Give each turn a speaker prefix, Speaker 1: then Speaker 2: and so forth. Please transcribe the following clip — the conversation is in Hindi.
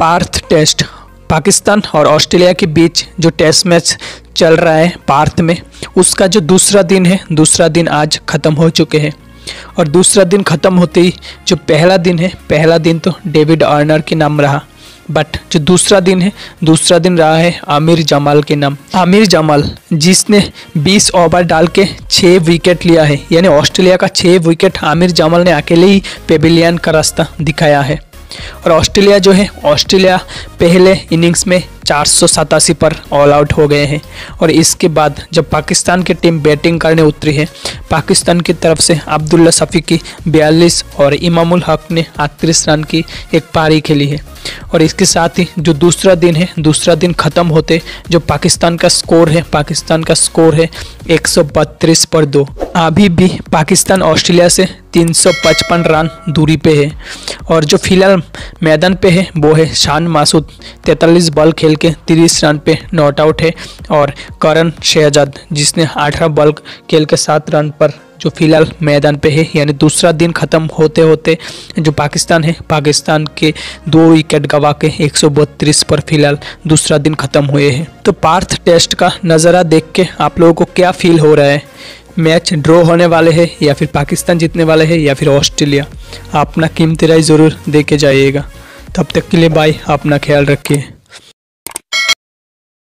Speaker 1: पार्थ टेस्ट, पाकिस्तान और ऑस्ट्रेलिया के बीच जो टेस्ट मैच चल रहा है पार्थ में, उसका जो दूसरा दिन है, दूसरा दिन आज ख़त्म हो चुके हैं। और दूसरा दिन ख़त्म होते ही जो पहला दिन है, पहला दिन तो डेविड आर्नर के नाम रहा। बट जो दूसरा दिन है, दूसरा दिन रहा है आमिर जमाल के नाम। आमिर जमाल, जिसने 20 ओवर डाल के छः विकेट लिया है, यानी ऑस्ट्रेलिया का छः विकेट आमिर जमाल ने अकेले ही पेबिलियन का रास्ता दिखाया है। और ऑस्ट्रेलिया जो है, ऑस्ट्रेलिया पहले इनिंग्स में चार सौ सतासी पर ऑल आउट हो गए हैं। और इसके बाद जब पाकिस्तान की टीम बैटिंग करने उतरी है, पाकिस्तान की तरफ़ से अब्दुल्ला सफ़ी की बयालीस और इमामुल हक ने अड़तीस रन की एक पारी खेली है। और इसके साथ ही जो दूसरा दिन है, दूसरा दिन ख़त्म होते जो पाकिस्तान का स्कोर है, पाकिस्तान का स्कोर है 132 पर दो। अभी भी पाकिस्तान ऑस्ट्रेलिया से 355 रन दूरी पे है। और जो फ़िलहाल मैदान पे है, वो है शान मासूद। 43 बॉल खेल के 30 रन पे नॉट आउट है और करण शहजाद, जिसने 18 बॉल खेल के सात रन पर, जो फ़िलहाल मैदान पे है, यानी दूसरा दिन ख़त्म होते होते जो पाकिस्तान है, पाकिस्तान के दो विकेट गवा के 132 पर फ़िलहाल दूसरा दिन ख़त्म हुए हैं। तो पार्थ टेस्ट का नज़ारा देख के आप लोगों को क्या फील हो रहा है? मैच ड्रॉ होने वाले हैं या फिर पाकिस्तान जीतने वाले हैं या फिर ऑस्ट्रेलिया? अपना कीमती राय ज़रूर दे के जाइएगा। तब तक के लिए बाय अपना ख्याल रखिए।